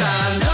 Stand